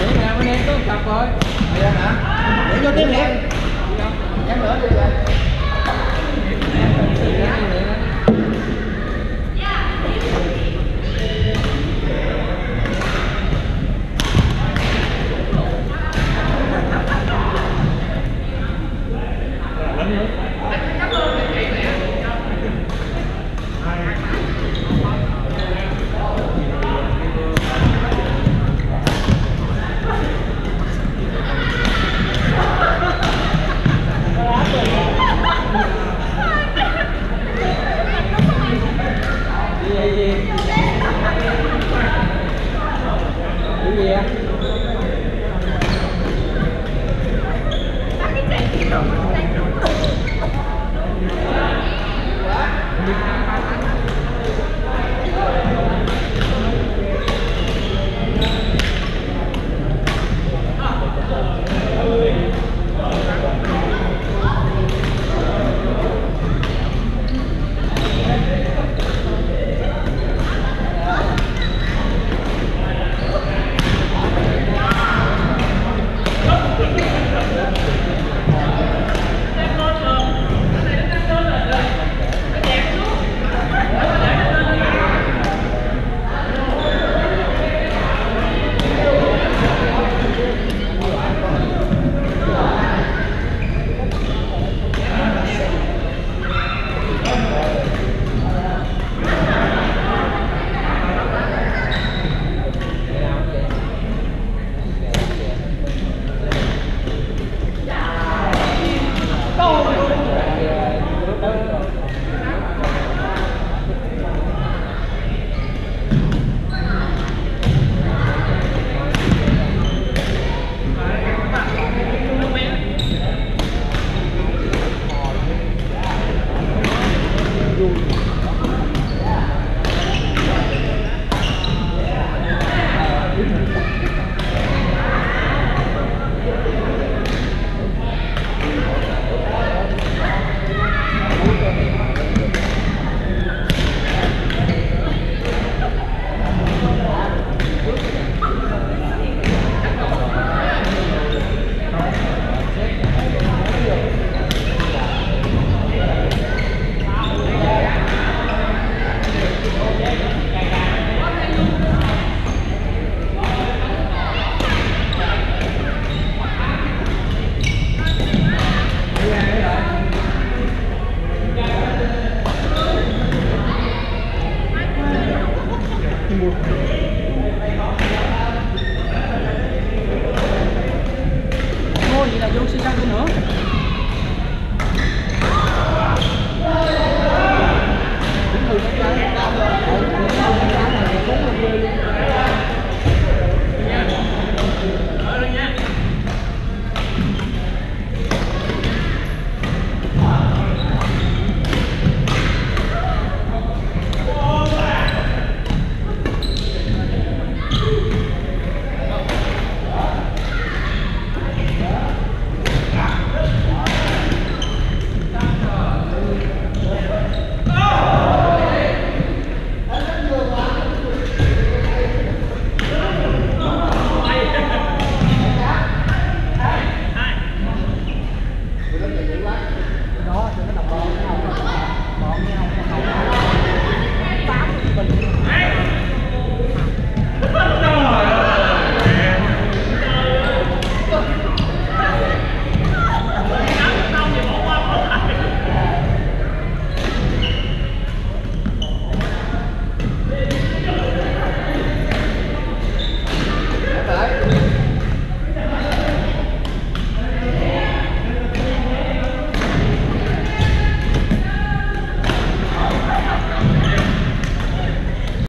Để nhà bên em có một cặp rồi Vậy hả? Để vô tiếp liền. Em nữa đi rồi. Thôi vậy Não?